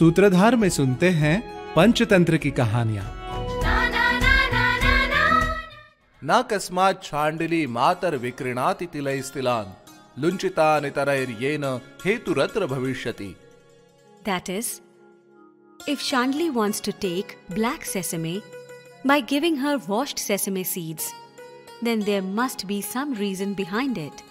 सूत्रधार में सुनते हैं पंचतंत्र की कहानिया। न कस्मात छांडली मातर विकृणाति तिलय स्थिलान। लुंचिता नितरैर येन हेतुरत्र भविष्यति। That is if Shandili wants to take black sesame by giving her washed sesame seeds then there must be some reason behind it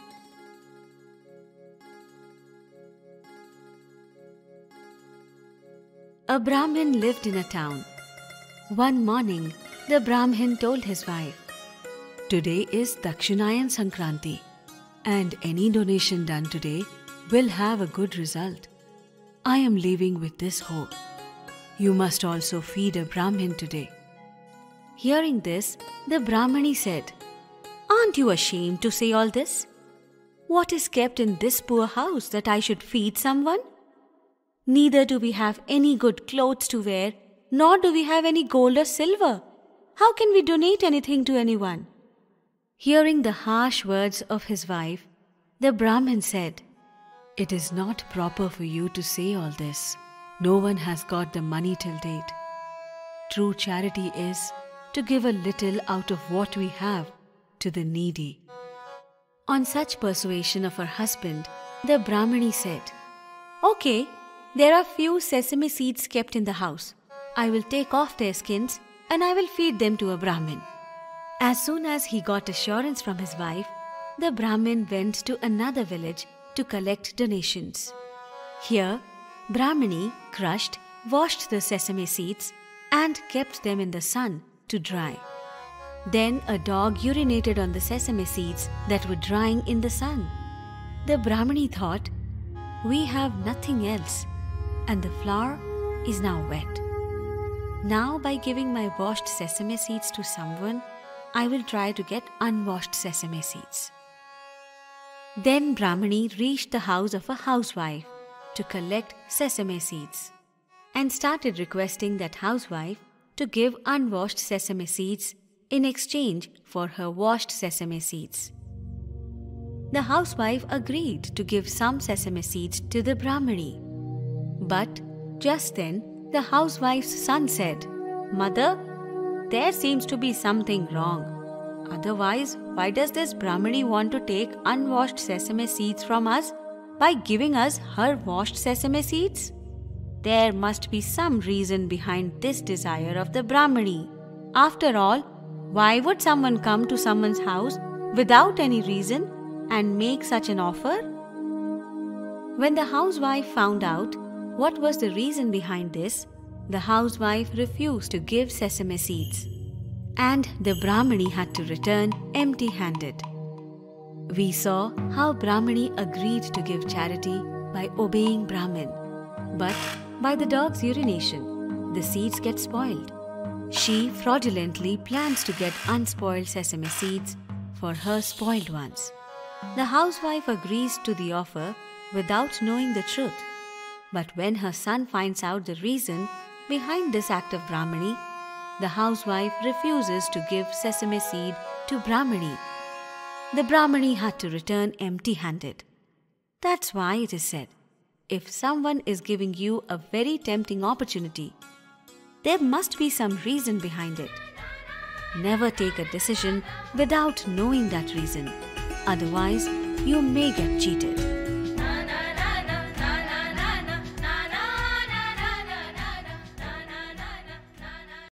A Brahmin lived in a town. One morning, the Brahmin told his wife, Today is Dakshinayan Sankranti, and any donation done today will have a good result. I am leaving with this hope. You must also feed a Brahmin today. Hearing this, the Brahmani said, Aren't you ashamed to say all this? What is kept in this poor house that I should feed someone? Neither do we have any good clothes to wear, nor do we have any gold or silver. How can we donate anything to anyone? Hearing the harsh words of his wife, the Brahmin said, It is not proper for you to say all this. No one has got the money till date. True charity is to give a little out of what we have to the needy. On such persuasion of her husband, the Brahmani said, Okay, there are few sesame seeds kept in the house. I will take off their skins and I will feed them to a Brahmin. As soon as he got assurance from his wife, the Brahmin went to another village to collect donations. Here, Brahmani crushed, washed the sesame seeds, and kept them in the sun to dry. Then a dog urinated on the sesame seeds that were drying in the sun. The Brahmani thought, We have nothing else, and the flour is now wet. Now, by giving my washed sesame seeds to someone, I will try to get unwashed sesame seeds. Then Brahmani reached the house of a housewife to collect sesame seeds and started requesting that housewife to give unwashed sesame seeds in exchange for her washed sesame seeds. The housewife agreed to give some sesame seeds to the Brahmani. But just then, the housewife's son said, Mother, there seems to be something wrong. Otherwise, why does this Brahmani want to take unwashed sesame seeds from us by giving us her washed sesame seeds? There must be some reason behind this desire of the Brahmani. After all, why would someone come to someone's house without any reason and make such an offer? When the housewife found out what was the reason behind this, the housewife refused to give sesame seeds, and the Brahmani had to return empty handed. We saw how Brahmani agreed to give charity by obeying Brahmin, but by the dog's urination, the seeds get spoiled. She fraudulently plans to get unspoiled sesame seeds for her spoiled ones. The housewife agrees to the offer without knowing the truth. But when her son finds out the reason behind this act of Brahmani, the housewife refuses to give sesame seed to Brahmani. The Brahmani had to return empty handed. That's why it is said if someone is giving you a very tempting opportunity, there must be some reason behind it. Never take a decision without knowing that reason. Otherwise, you may get cheated.